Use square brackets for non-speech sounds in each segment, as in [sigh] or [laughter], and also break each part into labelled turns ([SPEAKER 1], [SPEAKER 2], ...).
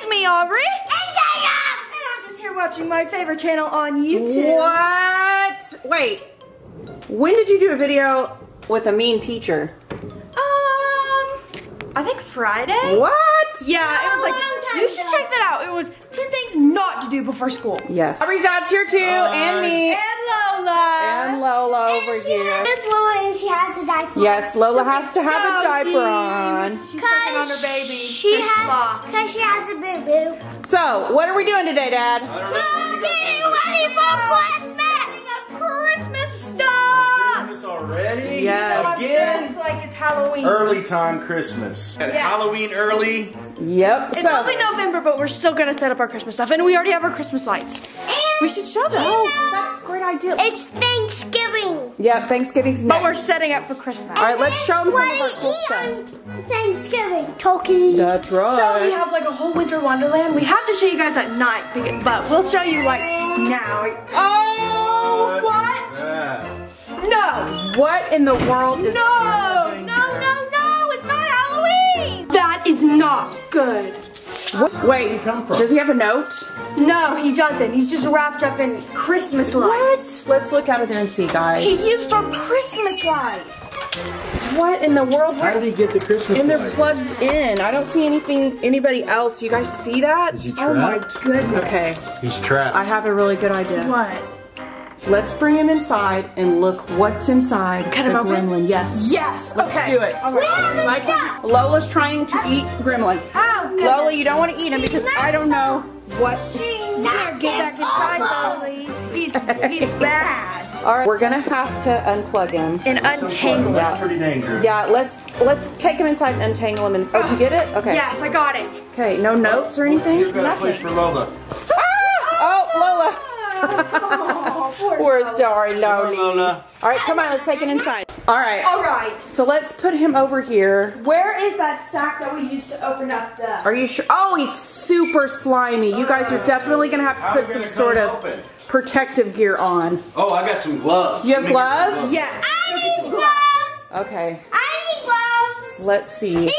[SPEAKER 1] it's me, Aubrey.
[SPEAKER 2] And Caleb!
[SPEAKER 1] And I'm just here watching my favorite channel on YouTube.
[SPEAKER 3] What? Wait. When did you do a video with a mean teacher?
[SPEAKER 1] Um, I think Friday.
[SPEAKER 3] What?
[SPEAKER 1] Yeah, it was like, you should
[SPEAKER 2] ago.
[SPEAKER 1] check that out. It was 10 things not to do before school.
[SPEAKER 3] Yes. Aubrey's dad's here too, uh, and me.
[SPEAKER 1] And Lola.
[SPEAKER 3] And Lola over
[SPEAKER 2] And she
[SPEAKER 3] here.
[SPEAKER 2] has this one and she has a diaper.
[SPEAKER 3] Yes, Lola has to have a diaper on.
[SPEAKER 1] She's sucking on her baby.
[SPEAKER 2] She
[SPEAKER 1] Her
[SPEAKER 2] has, because she has a boo boo.
[SPEAKER 3] So, what are we doing today, Dad?
[SPEAKER 2] We're getting ready for Christmas!
[SPEAKER 1] Christmas stuff.
[SPEAKER 4] Christmas already?
[SPEAKER 3] Yes.
[SPEAKER 4] Again?
[SPEAKER 1] Just like it's Halloween.
[SPEAKER 4] Early time Christmas. At
[SPEAKER 1] Yes.
[SPEAKER 4] Halloween early.
[SPEAKER 3] Yep.
[SPEAKER 1] It's
[SPEAKER 3] so,
[SPEAKER 1] only November, but we're still gonna set up our Christmas stuff, and we already have our Christmas lights. We should show them.
[SPEAKER 3] Oh, that's a great idea.
[SPEAKER 2] It's Thanksgiving.
[SPEAKER 3] Yeah, Thanksgiving's next.
[SPEAKER 1] But we're setting up for Christmas.
[SPEAKER 3] All right, let's show them some of our
[SPEAKER 2] do you
[SPEAKER 3] cool
[SPEAKER 2] eat
[SPEAKER 3] stuff.
[SPEAKER 2] on Thanksgiving. Turkey.
[SPEAKER 3] That's right.
[SPEAKER 1] So we have like a whole winter wonderland. We have to show you guys at night, but we'll show you like now. Oh, what?
[SPEAKER 4] Yeah.
[SPEAKER 1] No,
[SPEAKER 3] what in the world is
[SPEAKER 1] no, no, no, no! It's not Halloween. That is not good.
[SPEAKER 3] What? Wait,
[SPEAKER 4] come from?
[SPEAKER 3] does he have a note?
[SPEAKER 1] No, he doesn't. He's just wrapped up in Christmas lights.
[SPEAKER 3] What? Let's look out of there and see, guys.
[SPEAKER 1] He used our Christmas lights.
[SPEAKER 3] What in the world?
[SPEAKER 4] How did he get the Christmas lights?
[SPEAKER 3] And they're
[SPEAKER 4] lights?
[SPEAKER 3] plugged in. I don't see anything, anybody else. You guys see that?
[SPEAKER 4] Is he
[SPEAKER 1] Oh my goodness.
[SPEAKER 3] Okay,
[SPEAKER 4] He's trapped.
[SPEAKER 3] I have a really good idea.
[SPEAKER 1] What?
[SPEAKER 3] Let's bring him inside and look what's inside
[SPEAKER 1] Cut
[SPEAKER 3] the
[SPEAKER 1] him open?
[SPEAKER 3] gremlin. Yes.
[SPEAKER 1] Yes.
[SPEAKER 3] Let's
[SPEAKER 1] okay.
[SPEAKER 3] do it.
[SPEAKER 1] All
[SPEAKER 2] We
[SPEAKER 1] right.
[SPEAKER 2] haven't
[SPEAKER 3] Mike. Lola's trying to eat gremlin.
[SPEAKER 1] Oh, goodness.
[SPEAKER 3] Lola, you don't want to eat him because I don't know what.
[SPEAKER 1] Here, get back inside, please. He's, he's bad. [laughs]
[SPEAKER 3] All right, we're gonna have to unplug him.
[SPEAKER 1] And untangle
[SPEAKER 4] That's
[SPEAKER 1] it.
[SPEAKER 4] pretty dangerous.
[SPEAKER 3] Yeah, let's let's take him inside and untangle him. And oh, did you get it? Okay.
[SPEAKER 1] Yes, I got it.
[SPEAKER 3] Okay. No notes or anything.
[SPEAKER 4] You've
[SPEAKER 3] anything.
[SPEAKER 4] got a place for Lola.
[SPEAKER 3] Oh, [laughs]
[SPEAKER 1] Oh,
[SPEAKER 3] Lola. [laughs] Oh, We're sorry, Loli.
[SPEAKER 4] Lola.
[SPEAKER 3] All right, come on, let's take it inside. All right.
[SPEAKER 1] All right.
[SPEAKER 3] So let's put him over here.
[SPEAKER 1] Where is that sack that we used to open up the?
[SPEAKER 3] Are you sure? Oh, he's super slimy. You guys are definitely gonna have to put some sort of
[SPEAKER 4] open?
[SPEAKER 3] protective gear on.
[SPEAKER 4] Oh, I got some gloves.
[SPEAKER 3] You have
[SPEAKER 4] Let me get some
[SPEAKER 3] gloves?
[SPEAKER 1] Yes.
[SPEAKER 2] I need gloves.
[SPEAKER 3] Okay.
[SPEAKER 2] I need gloves.
[SPEAKER 3] Let's see.
[SPEAKER 2] Ew.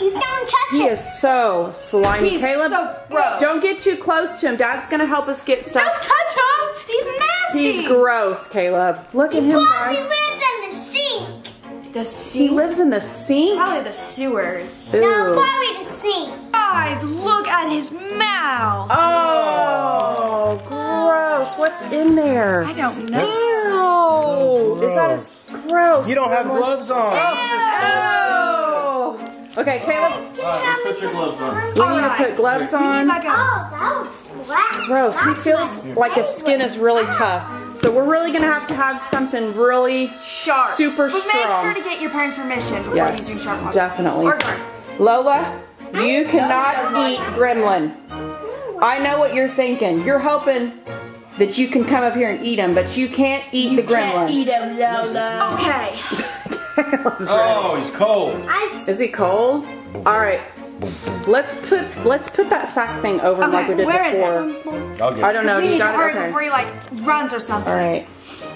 [SPEAKER 2] You don't touch
[SPEAKER 3] He
[SPEAKER 2] it.
[SPEAKER 3] is so slimy.
[SPEAKER 1] He's
[SPEAKER 3] Caleb,
[SPEAKER 1] so gross.
[SPEAKER 3] don't get too close to him. Dad's gonna help us get stuff.
[SPEAKER 1] Don't touch him. He's nasty.
[SPEAKER 3] He's gross, Caleb. Look at him,
[SPEAKER 2] Bobby
[SPEAKER 3] guys.
[SPEAKER 2] lives in the sink.
[SPEAKER 1] The sink?
[SPEAKER 3] He lives in the sink.
[SPEAKER 1] Probably the sewers.
[SPEAKER 2] No,
[SPEAKER 3] Ooh.
[SPEAKER 2] Bobby the sink.
[SPEAKER 1] Guys, look at his mouth.
[SPEAKER 3] Oh, gross. What's in there?
[SPEAKER 1] I don't know.
[SPEAKER 3] Ew. Is that as gross?
[SPEAKER 4] You don't have gloves on.
[SPEAKER 3] Oh. Okay, Caleb,
[SPEAKER 2] you
[SPEAKER 4] Alright, let's put your gloves on.
[SPEAKER 3] we need to put gloves on.
[SPEAKER 2] Oh, that was black.
[SPEAKER 3] Gross. He feels like his skin is really tough. So we're really gonna have to have something really
[SPEAKER 1] sharp.
[SPEAKER 3] super
[SPEAKER 1] but make sure to get your parent permission before
[SPEAKER 3] Yes,
[SPEAKER 1] using sharp objects.
[SPEAKER 3] definitely. Lola, you cannot eat gremlin. I know what you're thinking. You're hoping that you can come up here and eat him, but you can't eat the gremlin.
[SPEAKER 1] him, Lola. Okay. [laughs]
[SPEAKER 4] Oh, he's cold.
[SPEAKER 3] Is he cold? All right. Let's put let's put that sack thing over him like we did
[SPEAKER 1] where is
[SPEAKER 3] before.
[SPEAKER 1] it?
[SPEAKER 4] I'll
[SPEAKER 3] I don't know.
[SPEAKER 1] We
[SPEAKER 3] You
[SPEAKER 1] need to
[SPEAKER 3] got
[SPEAKER 1] hurry
[SPEAKER 3] it. Okay.
[SPEAKER 1] before he like runs or something.
[SPEAKER 3] All right.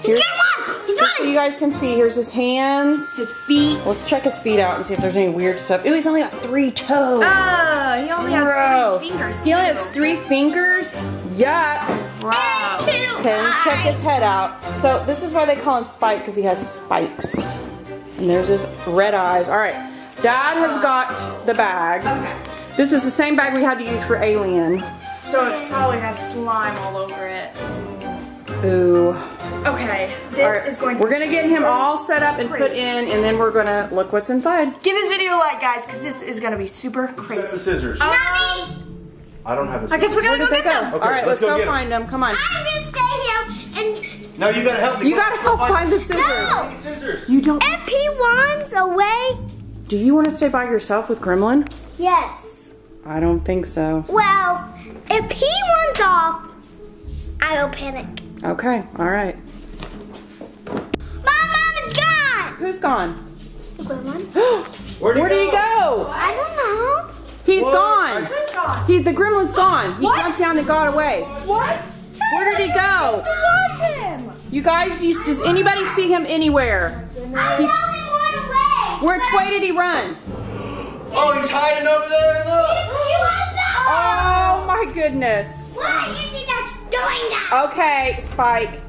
[SPEAKER 2] He's
[SPEAKER 3] Here's,
[SPEAKER 2] got one. He's
[SPEAKER 3] just so you guys can see, here's his hands.
[SPEAKER 1] His feet.
[SPEAKER 3] Let's check his feet out and see if there's any weird stuff. Ooh, he's only got three toes.
[SPEAKER 1] Oh, he only has three fingers.
[SPEAKER 3] He only has three fingers. Yuck.
[SPEAKER 1] Wow.
[SPEAKER 2] Two
[SPEAKER 3] Okay, let's check his head out. So this is why they call him Spike because he has spikes. And there's his red eyes. All right, Dad has got the bag.
[SPEAKER 1] Okay.
[SPEAKER 3] This is the same bag we had to use for Alien.
[SPEAKER 1] So it probably has slime all over it.
[SPEAKER 3] Ooh.
[SPEAKER 1] Okay. This
[SPEAKER 3] All right,
[SPEAKER 1] is going.
[SPEAKER 3] we're gonna get him all set up and put in, and then we're gonna look what's inside.
[SPEAKER 1] Give this video a like, guys, because this is gonna be super
[SPEAKER 4] Who's got
[SPEAKER 1] crazy.
[SPEAKER 4] the scissors.
[SPEAKER 2] Mommy,
[SPEAKER 4] I don't have the
[SPEAKER 1] I guess
[SPEAKER 4] scissors.
[SPEAKER 1] we gotta
[SPEAKER 3] Where
[SPEAKER 1] go
[SPEAKER 3] did
[SPEAKER 1] get
[SPEAKER 3] go?
[SPEAKER 1] them.
[SPEAKER 4] Okay,
[SPEAKER 3] all right, let's,
[SPEAKER 4] let's go
[SPEAKER 3] go,
[SPEAKER 4] get 'em.
[SPEAKER 3] find them. Come on.
[SPEAKER 2] I'm gonna stay here and
[SPEAKER 4] No, you gotta help me.
[SPEAKER 3] You gotta help find the scissors.
[SPEAKER 2] No.
[SPEAKER 4] Scissors.
[SPEAKER 3] You don't.
[SPEAKER 2] if he runs away,
[SPEAKER 3] Do you want to stay by yourself with Gremlin?
[SPEAKER 2] yes.
[SPEAKER 3] I don't think so.
[SPEAKER 2] Well, if he runs off, I'll panic.
[SPEAKER 3] Okay. All right.
[SPEAKER 2] Mom, mom, it's gone.
[SPEAKER 3] Who's gone?
[SPEAKER 2] The gremlin? [gasps]
[SPEAKER 4] Where'd he
[SPEAKER 3] Where did he go?
[SPEAKER 2] I don't know.
[SPEAKER 3] He's
[SPEAKER 4] What?
[SPEAKER 3] gone.
[SPEAKER 1] Who's gone?
[SPEAKER 3] He, the gremlin's gone. He
[SPEAKER 1] What?
[SPEAKER 3] jumped down and got away.
[SPEAKER 1] What?
[SPEAKER 3] Where did he go?
[SPEAKER 1] Wash him.
[SPEAKER 3] You guys, you, does anybody see him anywhere?
[SPEAKER 2] I know he went away.
[SPEAKER 3] Which way did he run?
[SPEAKER 4] Oh, he's hiding over there. Look.
[SPEAKER 2] He went down.
[SPEAKER 3] Oh goodness.
[SPEAKER 2] Why is he just doing that?
[SPEAKER 3] Okay, Spike.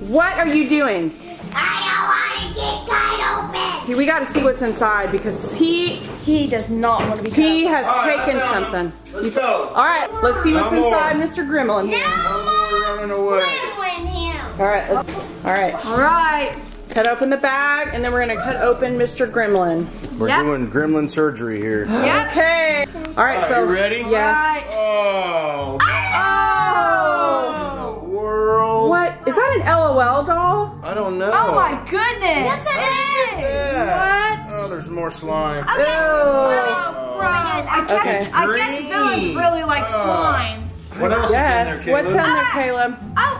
[SPEAKER 3] What are you doing?
[SPEAKER 2] I don't want to get tied open.
[SPEAKER 3] We got to see what's inside because he
[SPEAKER 1] He does not want to be
[SPEAKER 3] he has
[SPEAKER 4] All right,
[SPEAKER 3] taken something.
[SPEAKER 4] Let's go.
[SPEAKER 3] All right, let's see what's
[SPEAKER 4] No more.
[SPEAKER 3] inside Mr. Gremlin.
[SPEAKER 2] No
[SPEAKER 4] We're running
[SPEAKER 2] more
[SPEAKER 4] away.
[SPEAKER 2] Gremlin.
[SPEAKER 3] All right, let's, all right.
[SPEAKER 1] All right.
[SPEAKER 3] Cut open the bag, and then we're gonna cut open Mr. Gremlin.
[SPEAKER 4] We're
[SPEAKER 1] Yep.
[SPEAKER 4] doing gremlin surgery here.
[SPEAKER 1] Yep.
[SPEAKER 3] Okay. All right,
[SPEAKER 4] All right,
[SPEAKER 3] so
[SPEAKER 4] you ready?
[SPEAKER 3] Yes.
[SPEAKER 4] Oh,
[SPEAKER 3] Oh.
[SPEAKER 4] the world.
[SPEAKER 3] What is that? An LOL doll?
[SPEAKER 4] I don't know.
[SPEAKER 1] Oh my goodness.
[SPEAKER 2] Yes, it is.
[SPEAKER 4] Yeah.
[SPEAKER 3] What?
[SPEAKER 4] Oh, there's more slime.
[SPEAKER 3] Ew.
[SPEAKER 1] Oh, gross. I guess,
[SPEAKER 3] Okay.
[SPEAKER 1] I guess
[SPEAKER 4] Green.
[SPEAKER 1] villains really like
[SPEAKER 4] Oh.
[SPEAKER 1] slime.
[SPEAKER 4] What else
[SPEAKER 3] Yes.
[SPEAKER 4] is in there,
[SPEAKER 3] What's
[SPEAKER 4] Caleb?
[SPEAKER 3] in there, ah! Caleb?
[SPEAKER 2] Oh, oh!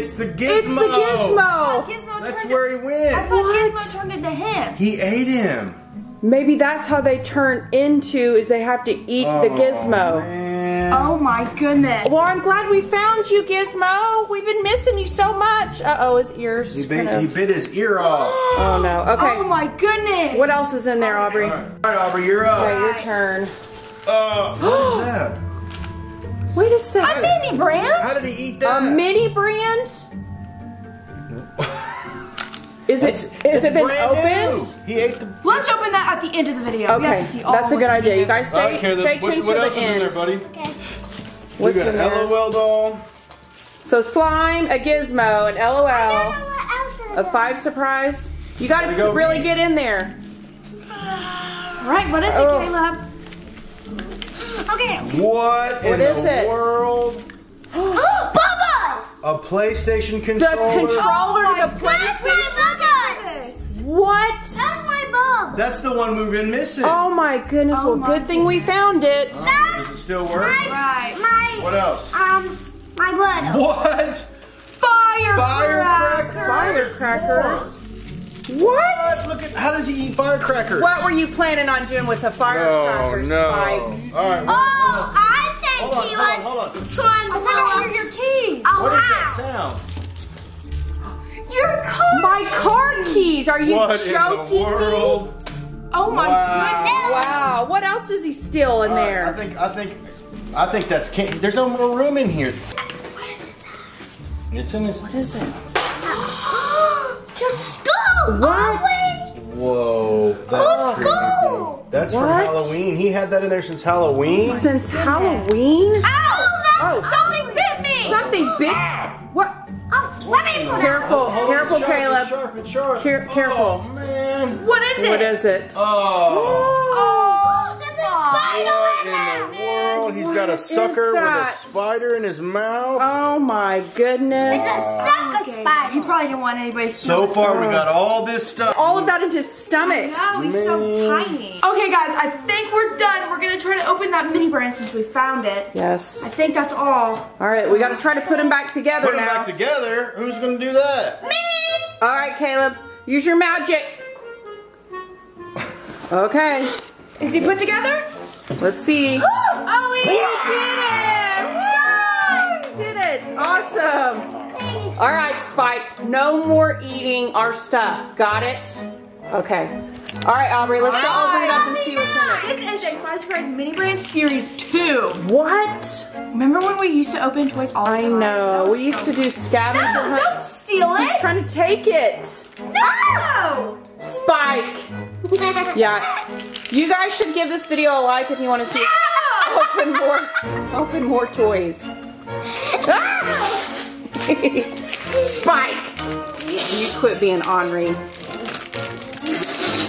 [SPEAKER 3] It's
[SPEAKER 4] It's the gizmo.
[SPEAKER 3] it's the gizmo.
[SPEAKER 1] Gizmo
[SPEAKER 4] That's where he went.
[SPEAKER 1] I
[SPEAKER 4] went.
[SPEAKER 1] thought
[SPEAKER 3] What?
[SPEAKER 1] Gizmo turned into him.
[SPEAKER 4] He ate him.
[SPEAKER 3] Maybe that's how they turn into is they have to eat the gizmo.
[SPEAKER 4] Man.
[SPEAKER 1] Oh my goodness.
[SPEAKER 3] Well, I'm glad we found you, Gizmo. We've been missing you so much. Uh oh, his ears.
[SPEAKER 4] He
[SPEAKER 3] kind
[SPEAKER 4] bit,
[SPEAKER 3] of-
[SPEAKER 4] he bit his ear off. [gasps]
[SPEAKER 3] Oh no. Okay.
[SPEAKER 1] Oh my goodness.
[SPEAKER 3] What else is in there, Aubrey?
[SPEAKER 4] All right, Aubrey, you're up.
[SPEAKER 3] Okay, your turn.
[SPEAKER 4] Uh, what is that? [gasps]
[SPEAKER 3] Wait a second.
[SPEAKER 1] A mini brand?
[SPEAKER 4] How did he eat that?
[SPEAKER 3] A mini brand? Is it?
[SPEAKER 4] It's- it's
[SPEAKER 3] it been opened?
[SPEAKER 4] new. He ate the.
[SPEAKER 1] Let's open that at the end of the video. We have
[SPEAKER 3] Okay,
[SPEAKER 1] to see all
[SPEAKER 3] that's a good idea. You
[SPEAKER 1] there.
[SPEAKER 3] guys stay,
[SPEAKER 4] Okay,
[SPEAKER 3] stay
[SPEAKER 4] what,
[SPEAKER 3] tuned
[SPEAKER 4] what
[SPEAKER 3] to
[SPEAKER 4] else
[SPEAKER 3] the
[SPEAKER 4] is in there, buddy?
[SPEAKER 2] Okay.
[SPEAKER 3] What's
[SPEAKER 4] we got
[SPEAKER 3] in there?
[SPEAKER 4] LOL doll.
[SPEAKER 3] So slime, a gizmo, an
[SPEAKER 2] I know
[SPEAKER 3] LOL,
[SPEAKER 2] what else is
[SPEAKER 3] a
[SPEAKER 2] there.
[SPEAKER 3] five surprise. You gotta
[SPEAKER 4] Gotta go
[SPEAKER 3] really
[SPEAKER 4] eat.
[SPEAKER 3] get in there.
[SPEAKER 1] Right, what is it,
[SPEAKER 3] Oh.
[SPEAKER 1] Caleb?
[SPEAKER 2] Okay.
[SPEAKER 4] What,
[SPEAKER 3] What
[SPEAKER 4] in
[SPEAKER 3] is
[SPEAKER 4] the
[SPEAKER 3] it?
[SPEAKER 4] world? [gasps]
[SPEAKER 2] Bubba!
[SPEAKER 4] A PlayStation
[SPEAKER 3] The
[SPEAKER 4] controller.
[SPEAKER 3] controller to the
[SPEAKER 2] That's my
[SPEAKER 3] PlayStation.
[SPEAKER 2] bubba!
[SPEAKER 3] What?
[SPEAKER 2] That's my bub!
[SPEAKER 4] That's the one we've been missing.
[SPEAKER 3] Oh my goodness!
[SPEAKER 1] Oh
[SPEAKER 3] well,
[SPEAKER 1] my
[SPEAKER 3] good thing we found it.
[SPEAKER 4] Does
[SPEAKER 2] That's
[SPEAKER 4] it still work?
[SPEAKER 1] Right.
[SPEAKER 2] my,
[SPEAKER 4] What else?
[SPEAKER 2] um, my bud.
[SPEAKER 4] What?
[SPEAKER 1] Firecracker.
[SPEAKER 3] Firecrackers.
[SPEAKER 4] What?
[SPEAKER 3] What?
[SPEAKER 4] Look at how does he eat firecrackers?
[SPEAKER 3] What were you planning on doing with the
[SPEAKER 4] No, no.
[SPEAKER 3] Spike?
[SPEAKER 4] All right.
[SPEAKER 2] Oh,
[SPEAKER 4] what else?
[SPEAKER 2] I think
[SPEAKER 4] Hold on,
[SPEAKER 2] he
[SPEAKER 4] hold on,
[SPEAKER 2] was
[SPEAKER 4] hold on.
[SPEAKER 2] trying to
[SPEAKER 1] I
[SPEAKER 2] blow
[SPEAKER 1] want
[SPEAKER 2] up.
[SPEAKER 1] to hear your keys.
[SPEAKER 2] Oh,
[SPEAKER 4] What is that sound?
[SPEAKER 1] Your car.
[SPEAKER 3] My card keys. Are you
[SPEAKER 4] What in
[SPEAKER 3] joking
[SPEAKER 4] the
[SPEAKER 3] me?
[SPEAKER 1] Oh my
[SPEAKER 4] Wow.
[SPEAKER 1] goodness.
[SPEAKER 3] Wow. What else does he steal in
[SPEAKER 4] All right,
[SPEAKER 3] there?
[SPEAKER 4] I think I think I think that's can There's no more room in here. It's in this.
[SPEAKER 3] what is it?
[SPEAKER 2] Just school!
[SPEAKER 3] What?
[SPEAKER 4] Whoa, that's
[SPEAKER 2] Who's school?
[SPEAKER 4] creepy. That's from Halloween. He had that in there since Halloween.
[SPEAKER 3] Since Halloween?
[SPEAKER 2] Oh, Ow!
[SPEAKER 3] Oh.
[SPEAKER 1] Something bit me.
[SPEAKER 3] Something big. Ah. What?
[SPEAKER 2] Oh, let me put it
[SPEAKER 3] Careful,
[SPEAKER 4] Hold on,
[SPEAKER 3] careful,
[SPEAKER 4] sharp,
[SPEAKER 3] Caleb.
[SPEAKER 4] It's sharp, it's sharp.
[SPEAKER 3] Care- careful.
[SPEAKER 4] Oh man.
[SPEAKER 1] What is it?
[SPEAKER 3] What is it?
[SPEAKER 4] Oh.
[SPEAKER 1] Oh. oh.
[SPEAKER 2] oh, There's a spider
[SPEAKER 4] What
[SPEAKER 2] in
[SPEAKER 4] in
[SPEAKER 2] there.
[SPEAKER 4] World? He's got a sucker with a spider in his mouth.
[SPEAKER 3] Oh my goodness.
[SPEAKER 2] It's a sucker
[SPEAKER 1] Okay.
[SPEAKER 2] spider.
[SPEAKER 1] He probably didn't want anybody to
[SPEAKER 4] So far, we got all this stuff.
[SPEAKER 3] All of that in his stomach.
[SPEAKER 1] No, he's so tiny. Okay, guys, I think we're done. We're gonna try to open that mini brand since we found it.
[SPEAKER 3] Yes.
[SPEAKER 1] I think that's all.
[SPEAKER 3] All right, we got to try to put him back together
[SPEAKER 4] Put them
[SPEAKER 3] now.
[SPEAKER 4] back together. Who's gonna do that?
[SPEAKER 2] Me!
[SPEAKER 3] All right, Caleb, use your magic. Okay,
[SPEAKER 1] Is he put together?
[SPEAKER 3] let's see. [gasps]
[SPEAKER 1] He
[SPEAKER 3] He did it! He did it! Awesome. All right, Spike, no more eating our stuff. Got it? Okay. All right, Aubrey, let's go open it up and see what's in it.
[SPEAKER 1] This is a Five Surprise Mini Brand Series 2.
[SPEAKER 3] What?
[SPEAKER 1] Remember when we used to open toys all the
[SPEAKER 3] I know. We used
[SPEAKER 1] so
[SPEAKER 3] to do scavenger
[SPEAKER 1] No,
[SPEAKER 3] hunt.
[SPEAKER 1] don't steal it.
[SPEAKER 3] He's
[SPEAKER 1] it!
[SPEAKER 3] trying to take it.
[SPEAKER 1] No!
[SPEAKER 3] Spike. [laughs] Yeah. You guys should give this video a like if you want to see open more open more toys. Ah! Spike. You quit being ornery.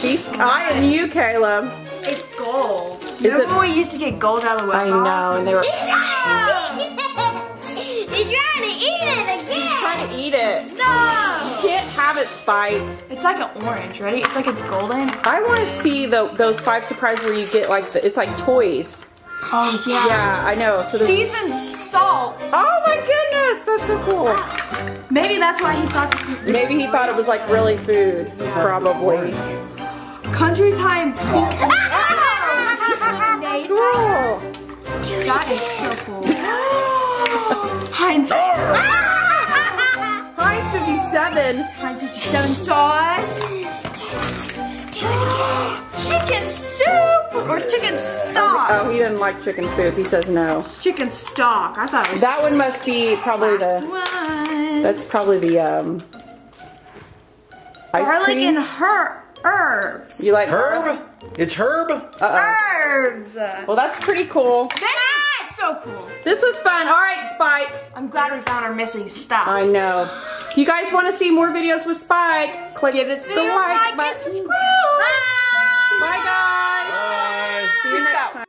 [SPEAKER 3] He's I and you, Caleb.
[SPEAKER 1] It's gold.
[SPEAKER 3] Is
[SPEAKER 1] Remember
[SPEAKER 3] it-
[SPEAKER 1] when we used to get gold out of the
[SPEAKER 3] way.
[SPEAKER 1] I
[SPEAKER 3] know, and they were
[SPEAKER 2] He's trying to eat it again!
[SPEAKER 3] He's trying to eat it.
[SPEAKER 1] No!
[SPEAKER 3] Can't have it, Spike.
[SPEAKER 1] It's like an orange, ready? It's like a golden.
[SPEAKER 3] I want to see the those five surprise where you get like the, it's like toys.
[SPEAKER 1] Oh, yeah.
[SPEAKER 3] Yeah, I know. So
[SPEAKER 1] Seasoned salt.
[SPEAKER 3] Oh my goodness, that's so cool.
[SPEAKER 1] Maybe that's why he thought
[SPEAKER 3] Maybe he thought it was like really food. Probably.
[SPEAKER 1] Country time pink. [laughs]
[SPEAKER 3] Cool.
[SPEAKER 1] that is so cool. [gasps] Heinz. [laughs]
[SPEAKER 3] Hi, 57.
[SPEAKER 1] Heinz 57 sauce. [gasps] chicken soup or chicken stock?
[SPEAKER 3] Oh, he doesn't like chicken soup. He says no.
[SPEAKER 1] Chicken stock. I thought it was
[SPEAKER 3] That one must be probably
[SPEAKER 1] last
[SPEAKER 3] the.
[SPEAKER 1] one.
[SPEAKER 3] That's probably the um. Ice
[SPEAKER 1] Garlic
[SPEAKER 3] cream.
[SPEAKER 1] and her herbs.
[SPEAKER 3] You like
[SPEAKER 4] Herb? It's Herb?
[SPEAKER 3] Uh-oh.
[SPEAKER 1] Herbs.
[SPEAKER 3] Well, that's pretty cool.
[SPEAKER 1] This is so cool.
[SPEAKER 3] This was fun. All right, Spike.
[SPEAKER 1] I'm glad we found our missing stuff.
[SPEAKER 3] I know. If you guys want to see more videos with Spike, click
[SPEAKER 1] Give this video
[SPEAKER 3] the
[SPEAKER 1] a
[SPEAKER 3] like
[SPEAKER 1] like and
[SPEAKER 3] button.
[SPEAKER 1] subscribe.
[SPEAKER 2] Bye.
[SPEAKER 3] Bye, guys.
[SPEAKER 4] Bye.
[SPEAKER 3] See you
[SPEAKER 1] Peace
[SPEAKER 3] next
[SPEAKER 1] out.
[SPEAKER 3] time.